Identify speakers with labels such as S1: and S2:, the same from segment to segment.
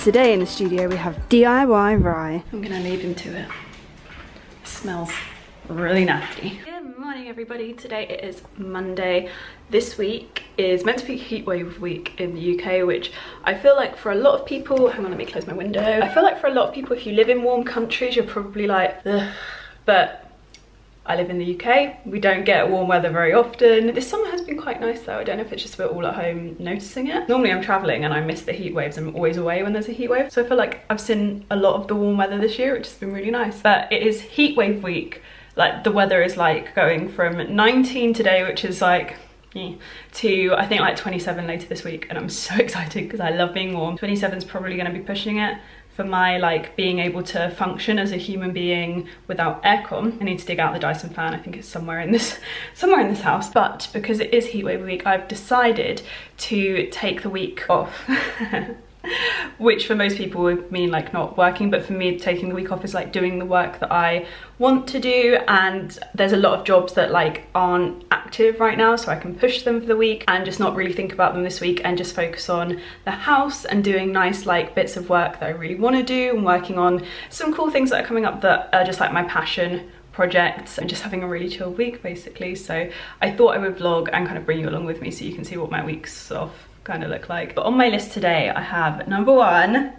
S1: And today in the studio we have DIY Rye. I'm gonna leave him to it. it smells really nasty. Good morning everybody. Today it is Monday. This week is meant to be heatwave week in the UK, which I feel like for a lot of people, hang on, let me close my window. I feel like for a lot of people, if you live in warm countries, you're probably like, Ugh. but I live in the UK. We don't get warm weather very often. This summer has been quite nice though. I don't know if it's just we're all at home noticing it. Normally I'm traveling and I miss the heat waves. I'm always away when there's a heat wave. So I feel like I've seen a lot of the warm weather this year, which has been really nice. But it is heat wave week. Like the weather is like going from 19 today, which is like to I think like 27 later this week and I'm so excited because I love being warm. 27 is probably going to be pushing it for my like being able to function as a human being without aircon. I need to dig out the Dyson fan. I think it's somewhere in this somewhere in this house. But because it is heatwave week, I've decided to take the week off. which for most people would mean like not working but for me taking the week off is like doing the work that I want to do and there's a lot of jobs that like aren't active right now so I can push them for the week and just not really think about them this week and just focus on the house and doing nice like bits of work that I really want to do and working on some cool things that are coming up that are just like my passion projects and just having a really chill week basically. So I thought I would vlog and kind of bring you along with me so you can see what my week's off kind of look like. But on my list today, I have number one,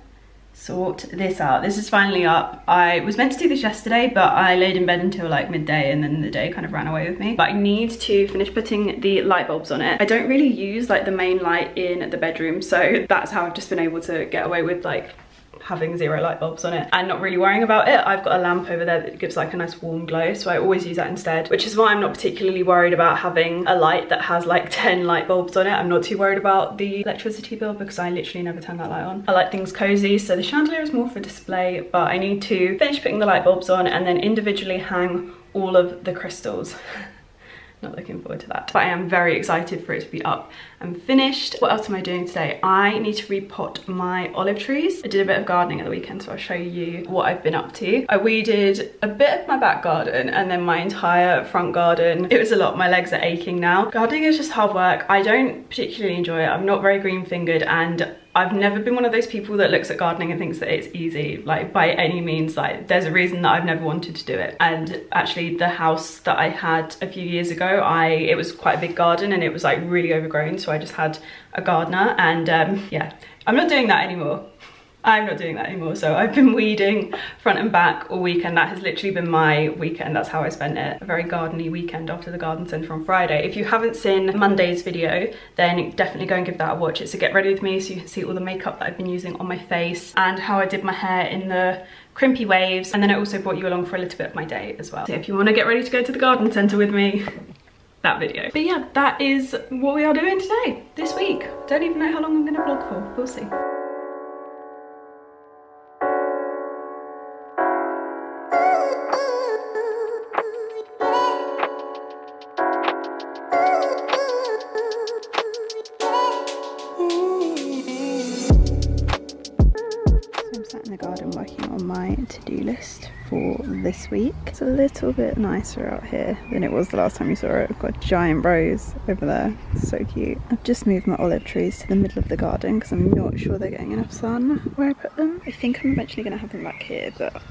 S1: sort this out. This is finally up. I was meant to do this yesterday, but I laid in bed until like midday and then the day kind of ran away with me. But I need to finish putting the light bulbs on it. I don't really use like the main light in the bedroom, so that's how I've just been able to get away with like having zero light bulbs on it and not really worrying about it. I've got a lamp over there that gives like a nice warm glow so I always use that instead which is why I'm not particularly worried about having a light that has like 10 light bulbs on it. I'm not too worried about the electricity bill because I literally never turn that light on. I like things cozy so the chandelier is more for display but I need to finish putting the light bulbs on and then individually hang all of the crystals. not looking forward to that. But I am very excited for it to be up and finished. What else am I doing today? I need to repot my olive trees. I did a bit of gardening at the weekend, so I'll show you what I've been up to. I weeded a bit of my back garden and then my entire front garden. It was a lot, my legs are aching now. Gardening is just hard work. I don't particularly enjoy it. I'm not very green fingered and I've never been one of those people that looks at gardening and thinks that it's easy, like by any means, like there's a reason that I've never wanted to do it. And actually the house that I had a few years ago, I it was quite a big garden and it was like really overgrown. So I just had a gardener and um, yeah, I'm not doing that anymore. I'm not doing that anymore. So I've been weeding front and back all weekend. That has literally been my weekend. That's how I spent it. A very gardeny weekend after the garden centre on Friday. If you haven't seen Monday's video, then definitely go and give that a watch. It's a get ready with me so you can see all the makeup that I've been using on my face and how I did my hair in the crimpy waves. And then I also brought you along for a little bit of my day as well. So if you want to get ready to go to the garden centre with me, that video. But yeah, that is what we are doing today, this week. Don't even know how long I'm gonna vlog for, we'll see. To-do list for this week. It's a little bit nicer out here than it was the last time you saw it. I've got a giant rose over there, so cute. I've just moved my olive trees to the middle of the garden because I'm not sure they're getting enough sun where I put them. I think I'm eventually going to have them back here, but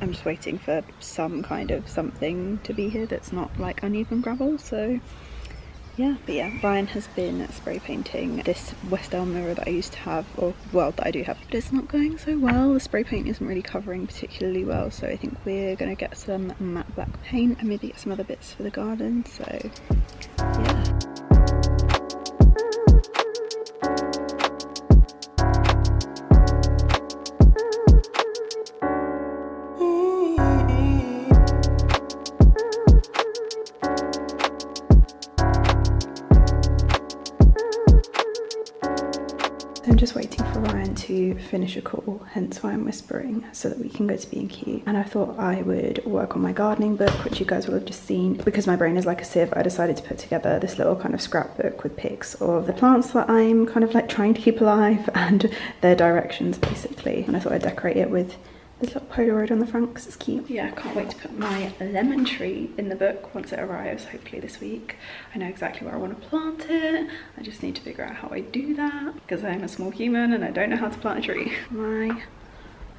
S1: I'm just waiting for some kind of something to be here that's not like uneven gravel, so yeah. But yeah Ryan has been spray painting this West Elm mirror that I used to have or well that I do have. But it's not going so well. The spray paint isn't really covering particularly well so I think we're gonna get some matte black paint and maybe get some other bits for the garden so yeah finish a call, hence why I'm whispering, so that we can go to B&Q. And I thought I would work on my gardening book, which you guys will have just seen. Because my brain is like a sieve, I decided to put together this little kind of scrapbook with pics of the plants that I'm kind of like trying to keep alive and their directions basically. And I thought I'd decorate it with this little Polaroid on the front because it's cute. Yeah, I can't wait to put my lemon tree in the book once it arrives, hopefully this week. I know exactly where I want to plant it. I just need to figure out how I do that because I'm a small human and I don't know how to plant a tree. My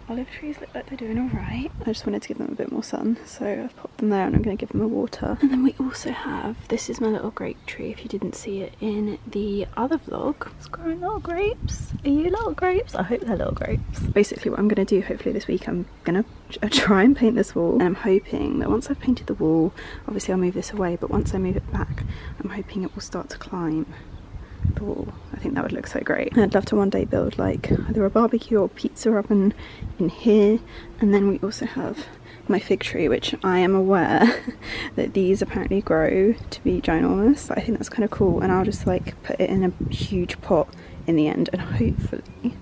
S1: olive trees look like they're doing all right. I just wanted to give them a bit more sun, so I've popped them there and I'm going to give them a water. And then we also have, this is my little grape tree, if you didn't see it in the other vlog. It's growing little grapes. Are you little grapes? I hope they're little grapes. Basically what I'm going to do, hopefully this week, I'm going uh, to try and paint this wall. And I'm hoping that once I've painted the wall, obviously I'll move this away, but once I move it back, I'm hoping it will start to climb I think that would look so great. I'd love to one day build like either a barbecue or pizza oven in here. And then we also have my fig tree, which I am aware that these apparently grow to be ginormous. I think that's kind of cool. And I'll just like put it in a huge pot in the end and hopefully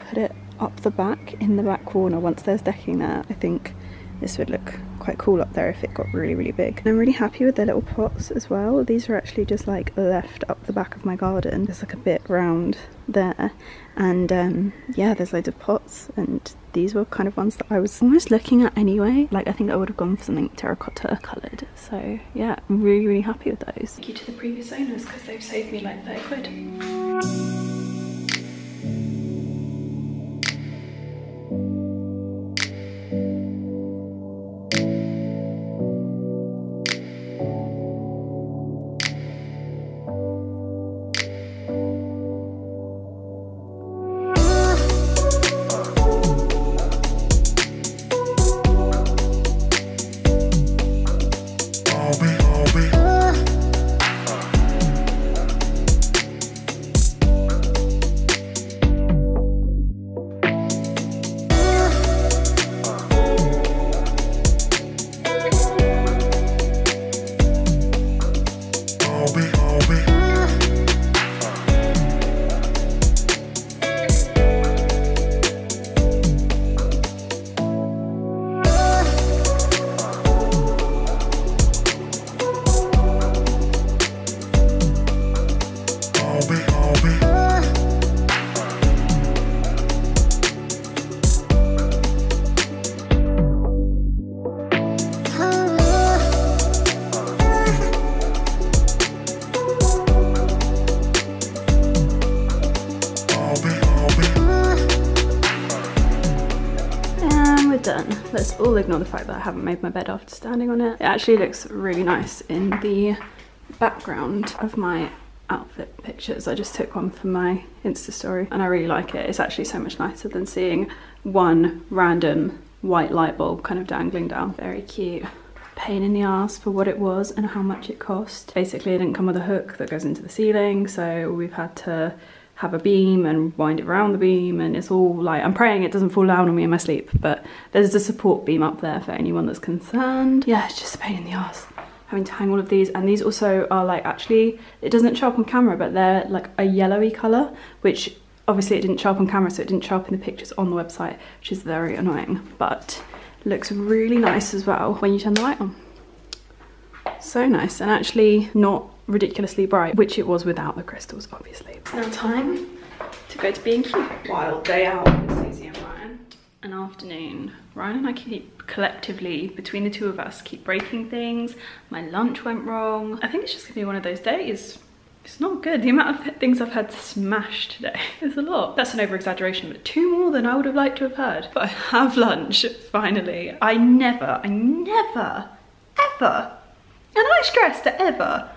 S1: put it up the back in the back corner once there's decking there. I think this would look quite cool up there if it got really really big. And I'm really happy with the little pots as well. These are actually just like left up the back of my garden. There's like a bit round there and um, yeah there's loads of pots and these were kind of ones that I was almost looking at anyway. Like I think I would have gone for something terracotta coloured. So yeah, I'm really really happy with those. Thank you to the previous owners because they've saved me like 30 quid. The fact that I haven't made my bed after standing on it. It actually looks really nice in the background of my outfit pictures. I just took one for my Insta story and I really like it. It's actually so much nicer than seeing one random white light bulb kind of dangling down. Very cute. Pain in the ass for what it was and how much it cost. Basically it didn't come with a hook that goes into the ceiling so we've had to have a beam and wind it around the beam and it's all like I'm praying it doesn't fall down on me in my sleep but there's a support beam up there for anyone that's concerned. Yeah it's just a pain in the ass having to hang all of these and these also are like actually it doesn't show up on camera but they're like a yellowy color which obviously it didn't show up on camera so it didn't show up in the pictures on the website which is very annoying but looks really nice as well when you turn the light on. So nice and actually not ridiculously bright, which it was without the crystals, obviously. It's now time to go to B&Q. Wild day out with Suzie and Ryan. An afternoon. Ryan and I keep collectively, between the two of us, keep breaking things. My lunch went wrong. I think it's just gonna be one of those days. It's not good. The amount of things I've had smashed today is a lot. That's an over exaggeration, but two more than I would have liked to have heard. But I have lunch, finally. I never, I never, ever, and I stress stressed ever,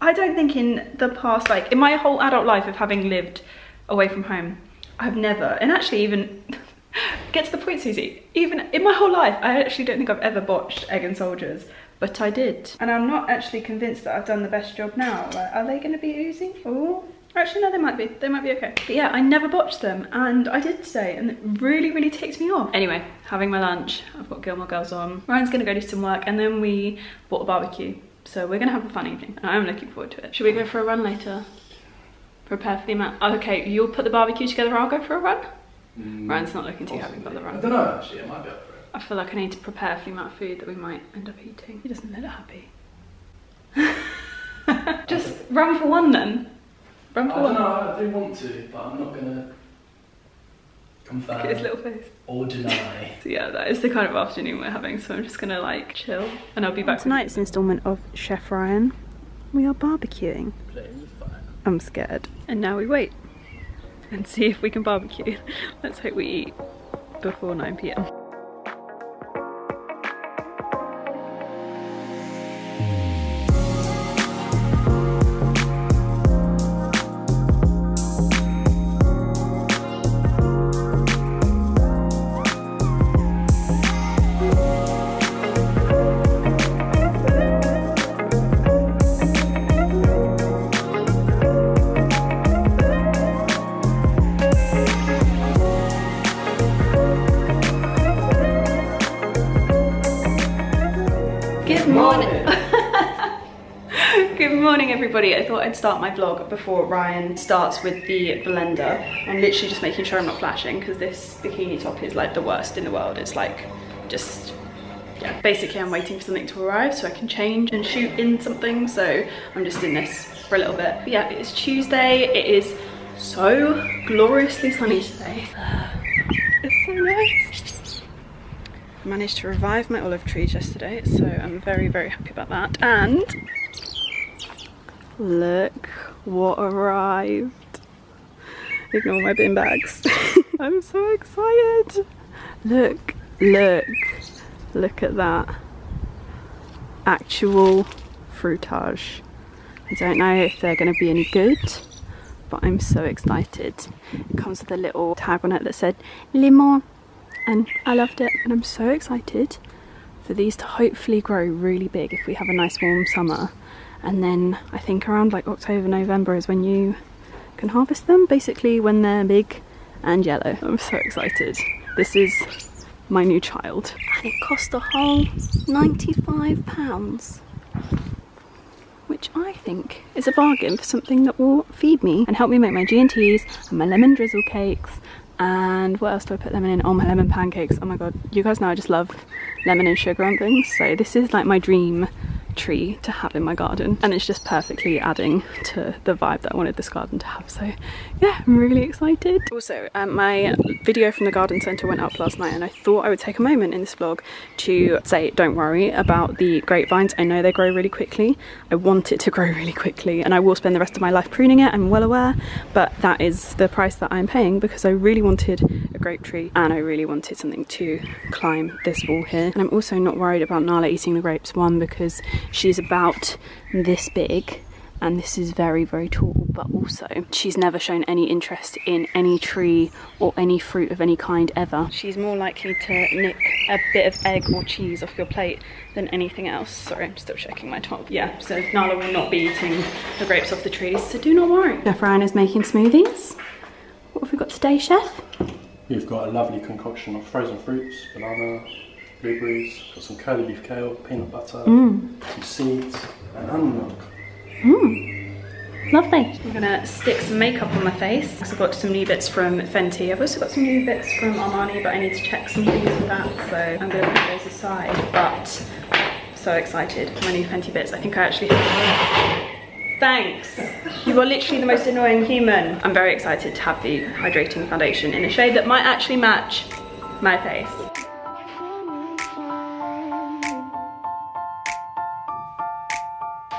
S1: I don't think in the past, like in my whole adult life of having lived away from home, I've never, and actually even, get to the point Suzie, even in my whole life, I actually don't think I've ever botched Egg and Soldiers, but I did. And I'm not actually convinced that I've done the best job now. Like, are they gonna be oozing? Oh, actually no, they might be, they might be okay. But yeah, I never botched them and I did today and it really, really ticked me off. Anyway, having my lunch, I've got Gilmore Girls on. Ryan's gonna go do some work and then we bought a barbecue so we're gonna have a fun evening and I'm looking forward to it. Should we go for a run later? Prepare for the amount. Oh, okay, you'll put the barbecue together, I'll go for a run? Mm, Ryan's not looking too happy about the run.
S2: I don't know actually, I might be up for it. I
S1: feel like I need to prepare for the amount of food that we might end up eating. He doesn't look happy. Just run for one then. Run for
S2: I
S1: one.
S2: Know, I do want to, but I'm not gonna Confirm.
S1: Look at his little face.
S2: Or deny.
S1: So yeah, that is the kind of afternoon we're having. So I'm just gonna like chill, and I'll be back.
S3: Tonight's instalment of Chef Ryan, we are barbecuing.
S2: Playing with fire.
S3: I'm scared.
S1: And now we wait and see if we can barbecue. Let's hope we eat before 9 p.m. everybody. I thought I'd start my vlog before Ryan starts with the blender. I'm literally just making sure I'm not flashing because this bikini top is like the worst in the world. It's like just yeah, basically I'm waiting for something to arrive so I can change and shoot in something. So I'm just in this for a little bit. But yeah, it is Tuesday. It is so gloriously sunny today. It's so nice. I managed to revive my olive trees yesterday, so I'm very, very happy about that. And look what arrived. Ignore my bin bags. I'm so excited. Look, look, look at that. Actual fruitage. I don't know if they're going to be any good, but I'm so excited. It comes with a little tag on it that said limon and I loved it and I'm so excited for these to hopefully grow really big if we have a nice warm summer and then I think around like October November is when you can harvest them basically when they're big and yellow I'm so excited this is my new child and it cost a whole 95 pounds which I think is a bargain for something that will feed me and help me make my G&Ts and my lemon drizzle cakes and what else do I put lemon in? Oh, my lemon pancakes. Oh my god, you guys know I just love lemon and sugar on things. So this is like my dream tree to have in my garden. And it's just perfectly adding to the vibe that I wanted this garden to have. So yeah I'm really excited. Also um, my video from the garden centre went up last night and I thought I would take a moment in this vlog to say don't worry about the grapevines. I know they grow really quickly. I want it to grow really quickly and I will spend the rest of my life pruning it I'm well aware. But that is the price that I'm paying because I really wanted a grape tree and I really wanted something to climb this wall here. And I'm also not worried about Nala eating the grapes one because she's about this big and this is very very tall but also she's never shown any interest in any tree or any fruit of any kind ever. She's more likely to nick a bit of egg or cheese off your plate than anything else. Sorry i'm still checking my top. Yeah so nala will not be eating the grapes off the trees so do not worry. Chef ryan is making smoothies. What have we got today chef?
S4: We've got a lovely concoction of frozen fruits, banana, blueberries, got some curly leaf kale, peanut butter, mm. some seeds, and almond milk. Mm.
S1: Lovely. I'm gonna stick some makeup on my face. I've got some new bits from Fenty. I've also got some new bits from Armani, but I need to check some things with that, so I'm gonna put those aside. But so excited for my new Fenty bits. I think I actually have Thanks. You are literally the most annoying human. I'm very excited to have the hydrating foundation in a shade that might actually match my face.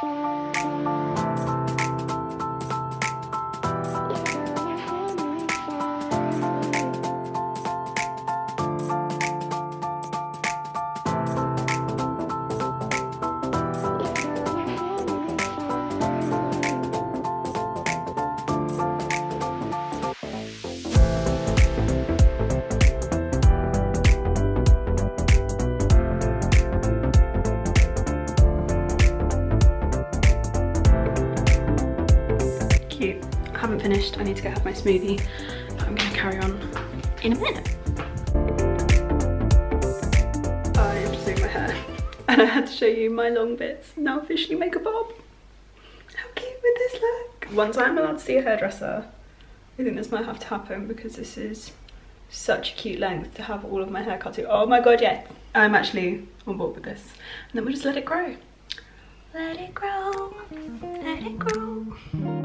S1: Cute. My smoothie. But I'm gonna carry on in a minute. I just doing my hair. And I had to show you my long bits. Now officially make a bob. How cute would this look? Once I'm allowed to see a hairdresser, I think this might have to happen because this is such a cute length to have all of my hair cut to. Oh my god, yes. I'm actually on board with this. And then we'll just let it grow. Let it grow, let it grow.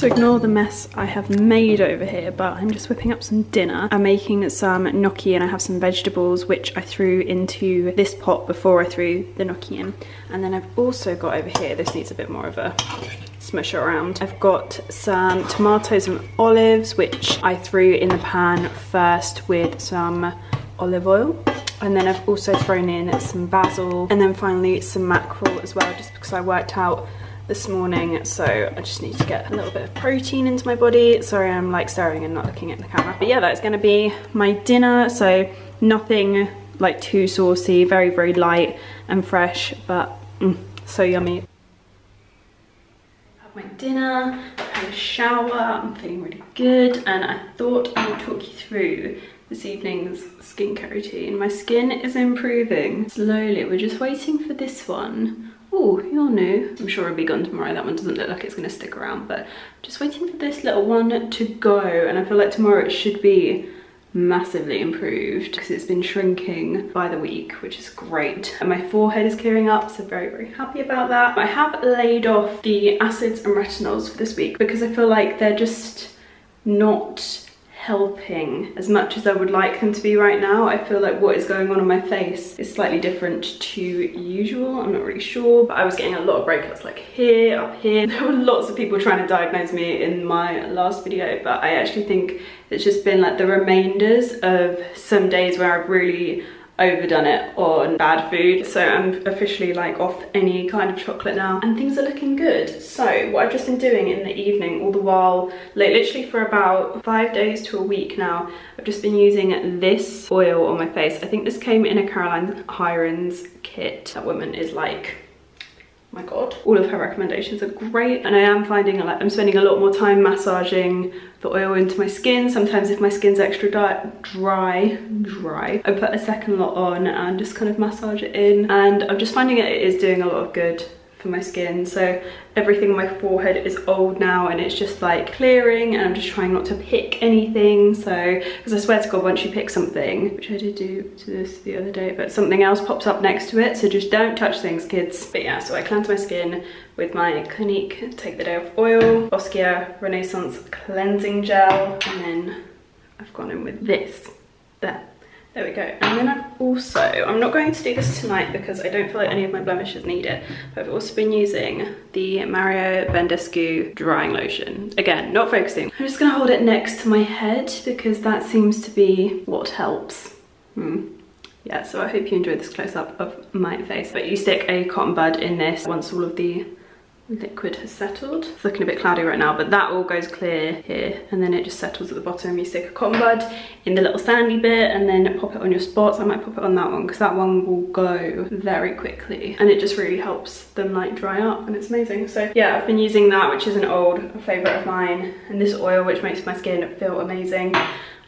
S1: So ignore the mess I have made over here, but I'm just whipping up some dinner. I'm making some gnocchi and I have some vegetables which I threw into this pot before I threw the gnocchi in. And then I've also got over here, this needs a bit more of a smush around. I've got some tomatoes and olives, which I threw in the pan first with some olive oil. And then I've also thrown in some basil and then finally some mackerel as well, just because I worked out this morning so I just need to get a little bit of protein into my body. Sorry I'm like staring and not looking at the camera. But yeah that's gonna be my dinner. So nothing like too saucy very very light and fresh but mm, so yummy. Have my dinner had a shower. I'm feeling really good and I thought I would talk you through this evening's skincare routine my skin is improving slowly we're just waiting for this one Oh, you're new. I'm sure it'll be gone tomorrow. That one doesn't look like it's going to stick around, but just waiting for this little one to go. And I feel like tomorrow it should be massively improved because it's been shrinking by the week which is great and my forehead is clearing up so very very happy about that i have laid off the acids and retinols for this week because i feel like they're just not helping as much as I would like them to be right now. I feel like what is going on on my face is slightly different to usual. I'm not really sure, but I was getting a lot of breakouts like here, up here. There were lots of people trying to diagnose me in my last video, but I actually think it's just been like the remainders of some days where I've really overdone it on bad food. So I'm officially like off any kind of chocolate now. And things are looking good. So what I've just been doing in the evening all the while like literally for about five days to a week now I've just been using this oil on my face. I think this came in a Caroline Hirons kit. That woman is like my god all of her recommendations are great and i am finding like i'm spending a lot more time massaging the oil into my skin. Sometimes if my skin's extra dry dry i put a second lot on and just kind of massage it in and i'm just finding it is doing a lot of good for my skin. So everything on my forehead is old now and it's just like clearing and I'm just trying not to pick anything. So because I swear to god once you pick something which I did do to this the other day but something else pops up next to it. So just don't touch things kids. But yeah so I cleanse my skin with my Clinique Take the Day Off Oil Basquiat Renaissance Cleansing Gel and then I've gone in with this. There there we go. And then I've also, I'm not going to do this tonight because I don't feel like any of my blemishes need it, but I've also been using the Mario Badescu drying lotion. Again, not focusing. I'm just gonna hold it next to my head because that seems to be what helps. Hmm. Yeah, so I hope you enjoyed this close up of my face. But you stick a cotton bud in this once all of the liquid has settled. It's looking a bit cloudy right now, but that all goes clear here and then it just settles at the bottom. You stick a cotton bud in the little sandy bit and then pop it on your spots. I might pop it on that one because that one will go very quickly and it just really helps them like dry up and it's amazing. So yeah, I've been using that, which is an old favorite of mine and this oil, which makes my skin feel amazing.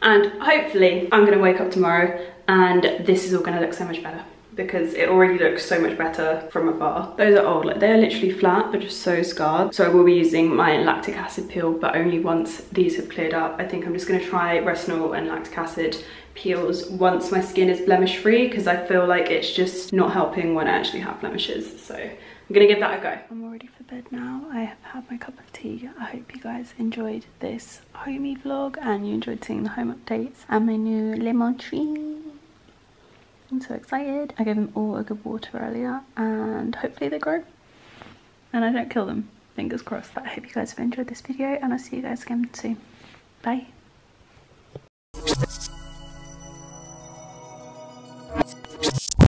S1: And hopefully I'm gonna wake up tomorrow and this is all gonna look so much better because it already looks so much better from afar. Those are old, like they're literally flat but just so scarred. So I will be using my lactic acid peel but only once these have cleared up. I think I'm just gonna try retinol and lactic acid peels once my skin is blemish free because I feel like it's just not helping when I actually have blemishes. So I'm gonna give that a go. I'm already for bed now. I have had my cup of tea. I hope you guys enjoyed this homey vlog and you enjoyed seeing the home updates and my new lemon tree. I'm so excited. I gave them all a good water earlier and hopefully they grow and I don't kill them. Fingers crossed. But I hope you guys have enjoyed this video and I'll see you guys again soon. Bye.